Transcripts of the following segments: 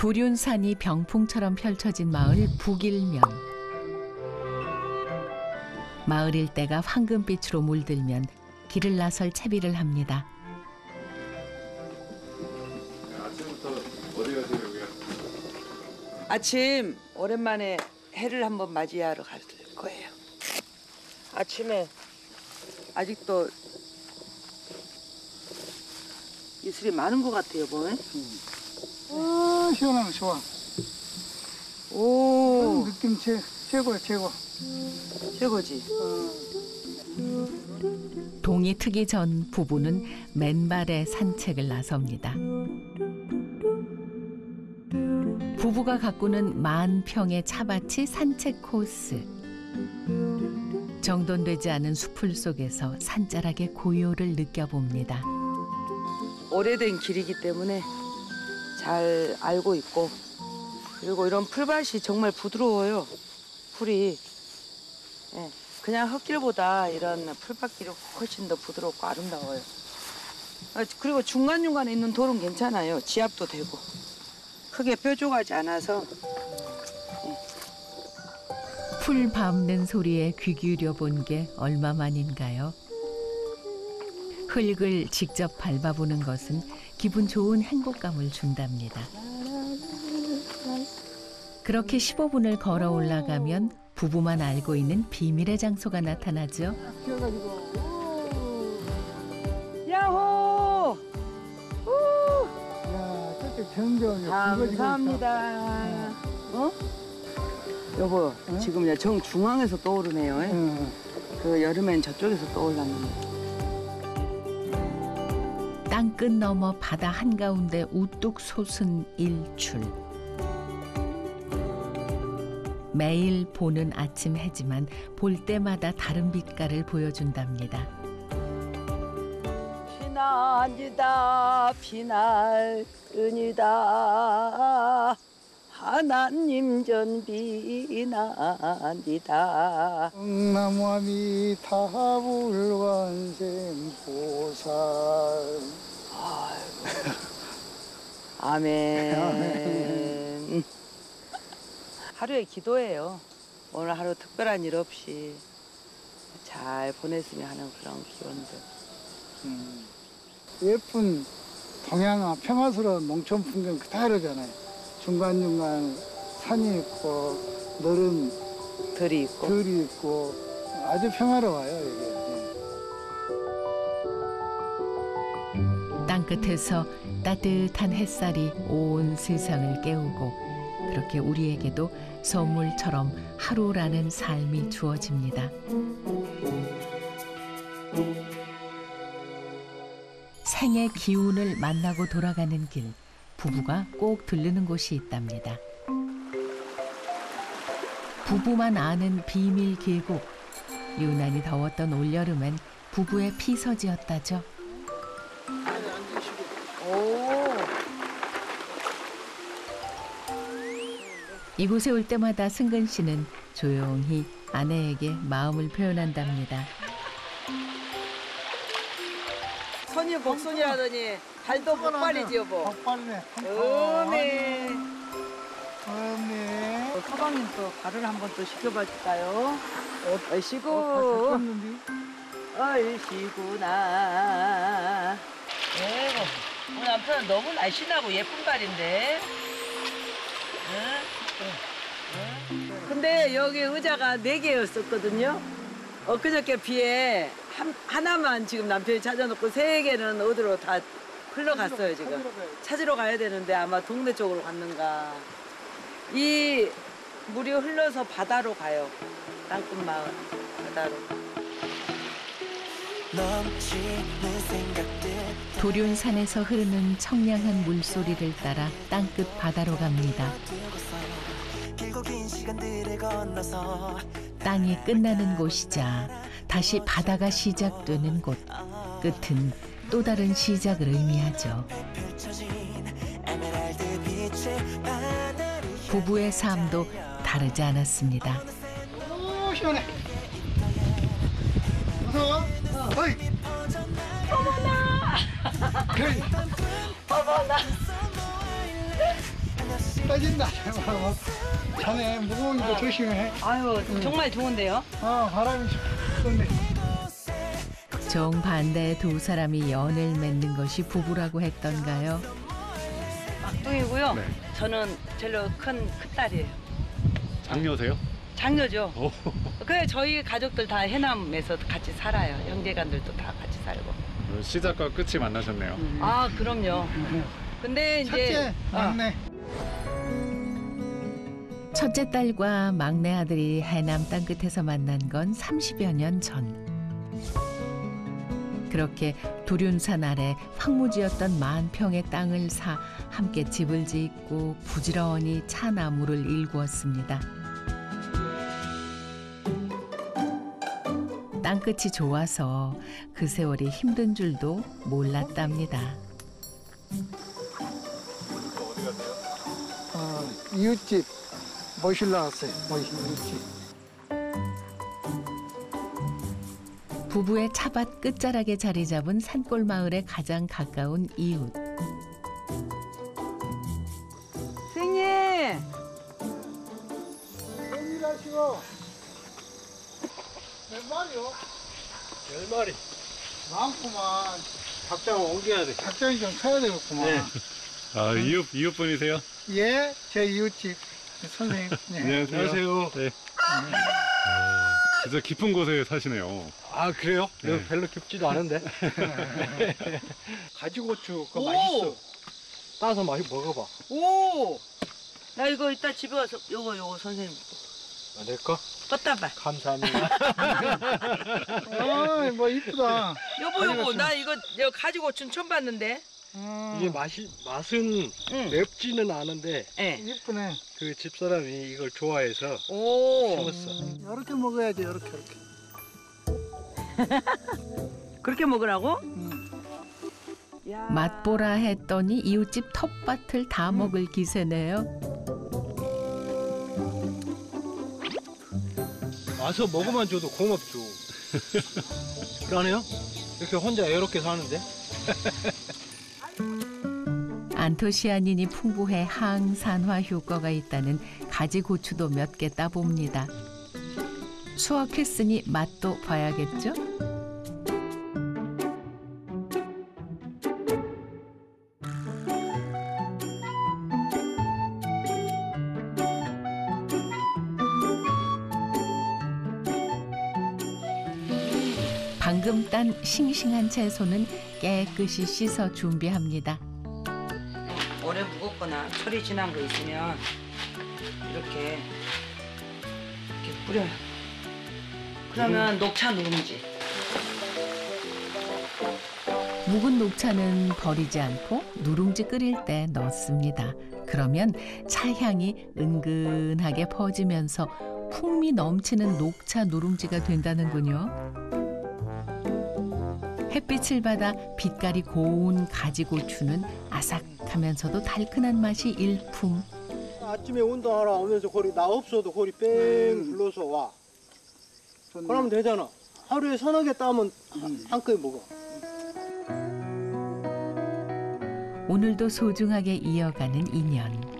도륜산이 병풍처럼 펼쳐진 마을 북일면. 마을 일대가 황금빛으로 물들면 길을 나설 채비를 합니다. 아침 오랜만에 해를 한번 맞이하러 갈 거예요. 아침에 아직도 이슬이 많은 것 같아요, 뭐. 아, 시원하면 좋아. 오, 느낌 최, 최고야, 최고. 최고지. 동이 트기 전 부부는 맨발에 산책을 나섭니다. 부부가 가꾸는 만 평의 차밭이 산책 코스. 정돈되지 않은 수풀 속에서 산자락의 고요를 느껴봅니다. 오래된 길이기 때문에 잘 알고 있고 그리고 이런 풀밭이 정말 부드러워요. 풀이 예, 그냥 흙길보다 이런 풀밭길이 훨씬 더 부드럽고 아름다워요. 아, 그리고 중간 중간에 있는 돌은 괜찮아요. 지압도 되고 크게 뾰족하지 않아서 풀 밟는 소리에 귀 기울여 본 게 얼마만인가요? 흙을 직접 밟아보는 것은 기분 좋은 행복감을 준답니다. 그렇게 15분을 걸어 올라가면 부부만 알고 있는 비밀의 장소가 나타나죠. 야호! 야, 저쪽 정겨운 감사합니다. 어? 여보, 지금 이제 정 중앙에서 떠오르네요. 응. 그 여름엔 저쪽에서 떠올랐는데. 땅끝 너머 바다 한가운데 우뚝 솟은 일출. 매일 보는 아침 해지만 볼 때마다 다른 빛깔을 보여준답니다. 피난이다 피날 은이다 하나님 전비난이다 나무아미 타불관샘 보살. 아멘 하루의 기도예요 오늘 하루 특별한 일 없이 잘 보냈으면 하는 그런 기원들 음. 예쁜 동양화 평화스러운 농촌 풍경 그대로잖아요. 중간중간 산이 있고 너른 들이 있고 들이 있고 아주 평화로워요 이게. 끝에서 따뜻한 햇살이 온 세상을 깨우고 그렇게 우리에게도 선물처럼 하루라는 삶이 주어집니다. 생의 기운을 만나고 돌아가는 길 부부가 꼭 들르는 곳이 있답니다. 부부만 아는 비밀 계곡 유난히 더웠던 올여름엔 부부의 피서지였다죠. 이곳에 올 때마다 승근 씨는 조용히 아내에게 마음을 표현한답니다. 선이 복순이라더니 발도 복발이지 여보 덕발네. 어메 어메. 어, 서방님 또 발을 한번 또 시켜봐 줄까요? 얼씨구 어, 얼씨구나 에이고 우리 남편은 너무 날씬하고 예쁜 발인데 응? 근데 여기 의자가 네 개였었거든요 엊그저께 비에 한, 하나만 지금 남편이 찾아놓고 세 개는 어디로 다 흘러갔어요 지금 찾으러 가야 되는데 아마 동네 쪽으로 갔는가. 이 물이 흘러서 바다로 가요. 땅끝 마을 바다로. 도륜산에서 흐르는 청량한 물소리를 따라 땅끝 바다로 갑니다. 땅이 끝나는 곳이자 다시 바다가 시작되는 곳. 끝은 또 다른 시작을 의미하죠. 부부의 삶도 다르지 않았습니다. 오 시원해. 무서워? 어이. 어머나. 어머나. 떠진다. 뭐, 자네 무거운 거 조심해. 아유 정말 좋은데요? 어, 바람이 좋네. 정반대의 두 사람이 연을 맺는 것이 부부라고 했던가요? 막둥이고요. 네. 저는 제일 큰 큰딸이에요. 장녀세요? 장녀죠. 오. 그래 저희 가족들 다 해남에서 같이 살아요. 형제간들도 다 같이 살고. 시작과 끝이 만나셨네요. 아 그럼요. 근데 이제 첫째, 어, 막내. 첫째 딸과 막내 아들이 해남 땅끝에서 만난 건 30여 년 전. 그렇게 두륜산 아래 황무지였던 만 평의 땅을 사 함께 집을 짓고 부지런히 차나무를 일구었습니다. 땅끝이 좋아서 그 세월이 힘든 줄도 몰랐답니다. 어, 이웃집 모실러 왔어요. 이웃집. 부부의 차밭 끝자락에 자리 잡은 산골 마을에 가장 가까운 이웃. 마리요? 열 마리. 많구만. 닭장을 옮겨야 돼. 작전이 좀 커야 되겠구만. 네. 아 이웃 이웃분이세요? 예, 제 이웃집 선생님. 네. 안녕하세요. 안녕하세요. 네. 아, 진짜 깊은 곳에 사시네요. 아 그래요? 네. 여기 별로 깊지도 않은데. 가지고추 그거 오! 맛있어. 따서 많이 먹어봐. 오. 나 이거 이따 집에 와서 요거 요거 선생님 아, 내 거? 떴다봐. 감사합니다. 어, 뭐 이쁘다. 여보 여보 나 이거 이거 가지고 춘 처음 봤는데. 음, 이게 맛이 맛은 응. 맵지는 않은데 예. 이쁘네. 그 집사람이 이걸 좋아해서 오. 심었어. 이렇게 먹어야지, 이렇게 이렇게. 그렇게 먹으라고? 음. 야. 맛보라 했더니 이웃집 텃밭을 다 먹을 기세네요. 와서 먹으면 줘도 고맙죠. 그러네요? 이렇게 혼자 애롭게 사는데? 안토시아닌이 풍부해 항산화 효과가 있다는 가지 고추도 몇 개 따봅니다. 수확했으니 맛도 봐야겠죠? 싱싱한 채소는 깨끗이 씻어 준비합니다. 오래 묵었거나 철이 지난 거 있으면 이렇게 이렇게 뿌려요. 그러면 녹차 누룽지. 묵은 녹차는 버리지 않고 누룽지 끓일 때 넣습니다. 그러면 차향이 은근하게 퍼지면서 풍미 넘치는 녹차 누룽지가 된다는군요. 햇빛을 받아 빛깔이 고운 가지고추는 아삭하면서도 달큰한 맛이 일품. 아침에 운동하러 오면서 거리 나 없어도 거리 뺑 불러서 와. 좋네. 그러면 되잖아. 하루에 서너 개 따면 한끗 먹어. 오늘도 소중하게 이어가는 인연.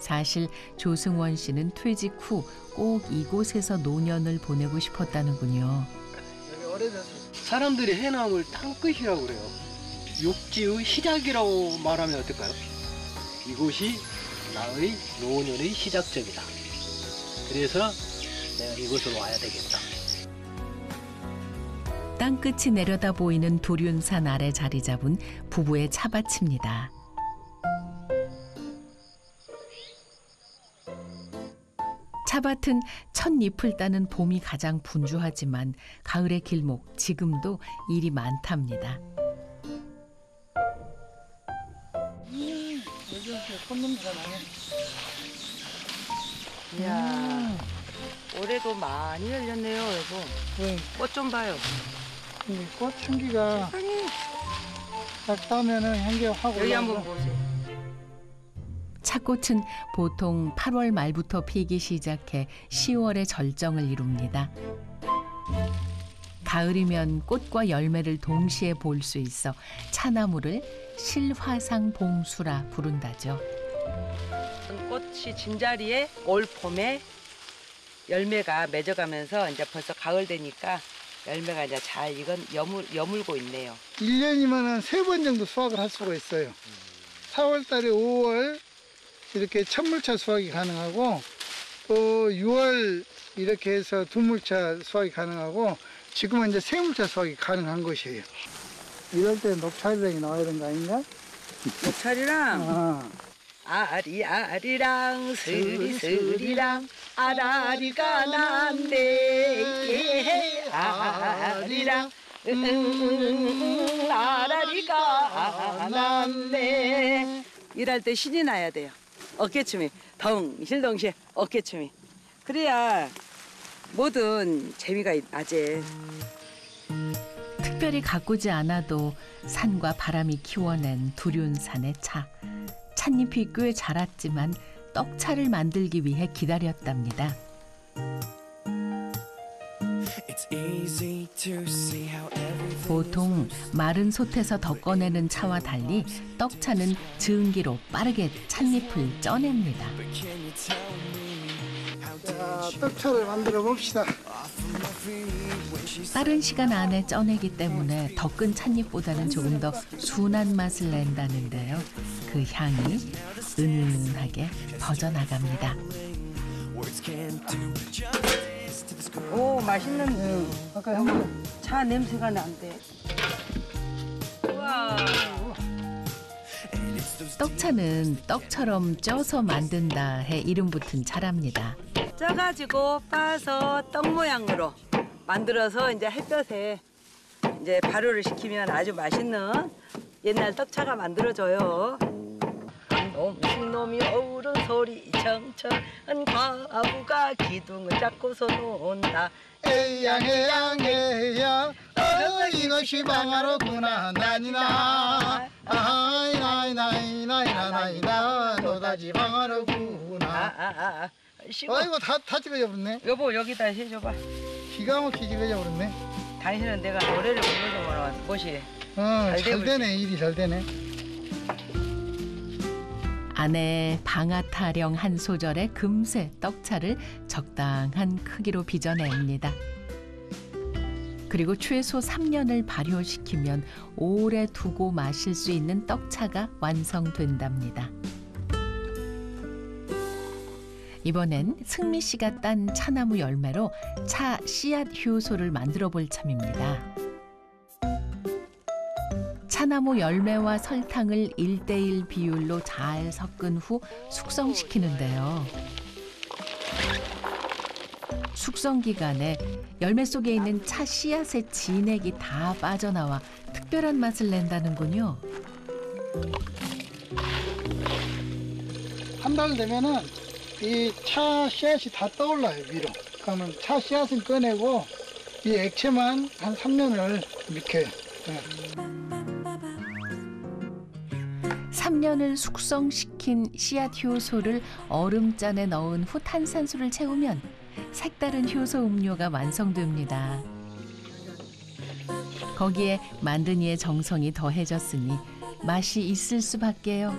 사실 조승원 씨는 퇴직 후 꼭 이곳에서 노년을 보내고 싶었다는군요. 여기 오래됐어. 사람들이 해남을 땅끝이라고 그래요. 육지의 시작이라고 말하면 어떨까요? 이곳이 나의 노년의 시작점이다. 그래서 내가 이곳으로 와야 되겠다. 땅끝이 내려다 보이는 도륜산 아래 자리 잡은 부부의 차밭입니다. 차밭은 첫 잎을 따는 봄이 가장 분주하지만 가을의 길목 지금도 일이 많답니다. 여기 이렇게 손님들 나네. 이야. 올해도 많이 열렸네요, 여보. 왜? 꽃좀 봐요. 이 꽃 향기가 딱 따면은 향기가 확 여기 한번 올라오고. 보세요. 차꽃은 보통 8월 말부터 피기 시작해 10월에 절정을 이룹니다. 가을이면 꽃과 열매를 동시에 볼 수 있어 차나무를 실화상 봉수라 부른다죠. 꽃이 진 자리에 올 봄에 열매가 맺어가면서 이제 벌써 가을 되니까 열매가 이제 잘 익은 여물, 여물고 있네요. 1년이면 세번 정도 수확을 할 수가 있어요. 4월 달에 5월 이렇게 첫물차 수확이 가능하고 또 6월 이렇게 해서 두물차 수확이 가능하고 지금은 이제 세물차 수확이 가능한 것이에요. 이럴 때 녹차리랑이 나와야 되는 거 아닌가? 녹차리랑? 아, 아리 아리랑 스리 스리랑 아라리가 난데 예, 아리랑. 응, 아라리가 난데 일할 때 신이 나야 돼요 어깨춤이 덩실덩실 어깨춤이 그래야 뭐든 재미가 나지 특별히 가꾸지 않아도 산과 바람이 키워낸 두륜산의 차. 찻잎이 꽤 자랐지만 떡차를 만들기 위해 기다렸답니다. 보통 마른 솥에서 덮어내는 차와 달리 떡차는 증기로 빠르게 찻잎을 쪄냅니다. 자, 떡차를 만들어 봅시다. 빠른 시간 안에 쪄내기 때문에 더끈 찻잎보다는 조금 더 순한 맛을 낸다는데요. 그 향이 은은하게 퍼져나갑니다. 오 맛있는 아까 한번 차 냄새가 난대 우와 떡차는 떡처럼 쪄서 만든다 해 이름 붙은 차랍니다. 쪄가지고 빻아서 떡 모양으로 만들어서 이제 햇볕에 이제 발효를 시키면 아주 맛있는 옛날 떡차가 만들어져요. 놈식놈이 어우른 소리 청청한 과부가 기둥을 잡고서 논다. 에양 에양 에양. 어 이것이 방아로구나. 나니나. 아이 나이 나이 나이 나이나. 노다지 방아로구나. 아아아. 쉬고. 아이고 다, 다 찍어져버렸네. 여보 여기다 해줘봐. 기가 막히게 찍어져버렸네. 당신은 내가 노래를 불러주면 무엇이. 어잘 되고 되네 일이 잘 되네 아내 방아타령 한 소절에 금세 떡차를 적당한 크기로 빚어냅니다. 그리고 최소 3년을 발효시키면 오래 두고 마실 수 있는 떡차가 완성된답니다. 이번엔 승미 씨가 딴 차나무 열매로 차 씨앗 효소를 만들어 볼 참입니다. 차나무 열매와 설탕을 1대1 비율로 잘 섞은 후 숙성시키는데요. 숙성 기간에 열매 속에 있는 차 씨앗의 진액이 다 빠져나와 특별한 맛을 낸다는군요. 한 달 되면은 이 차 씨앗이 다 떠올라요 위로 그러면 차 씨앗은 꺼내고 이 액체만 한 3년을 익혀요 네. 3년을 숙성시킨 씨앗 효소를 얼음잔에 넣은 후 탄산수를 채우면 색다른 효소 음료가 완성됩니다. 거기에 만든 이의 정성이 더해졌으니 맛이 있을 수밖에요.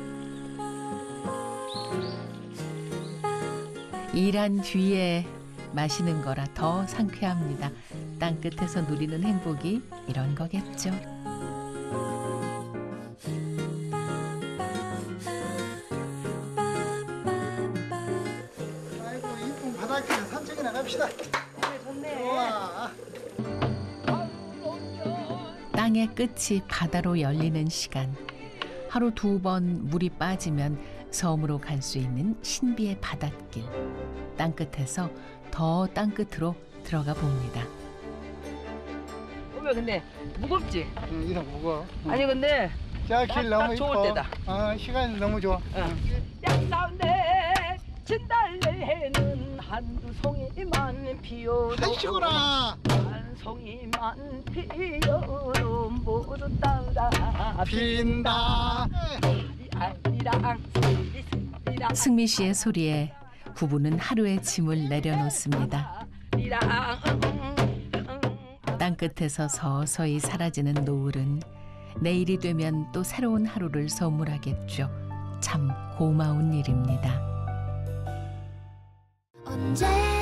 일한 뒤에 마시는 거라 더 상쾌합니다. 땅 끝에서 누리는 행복이 이런 거겠죠. 끝이 바다로 열리는 시간. 하루 두 번 물이 빠지면 섬으로 갈 수 있는 신비의 바닷길. 땅 끝에서 더 땅 끝으로 들어가 봅니다. 오면 근데 무겁지? 응, 이거 무거워 응. 아니 근데 자길 딱- 너무 딱 좋을 이뻐 때다. 어, 시간이 너무 좋아 양가운 데 진달래는 한두 송이만 피어도 한시구나 한 송이만 피어도 모두 따라 빈다 승미 씨의 소리에 부부는 하루의 짐을 내려놓습니다. 땅끝에서 서서히 사라지는 노을은 내일이 되면 또 새로운 하루를 선물하겠죠. 참 고마운 일입니다. 最。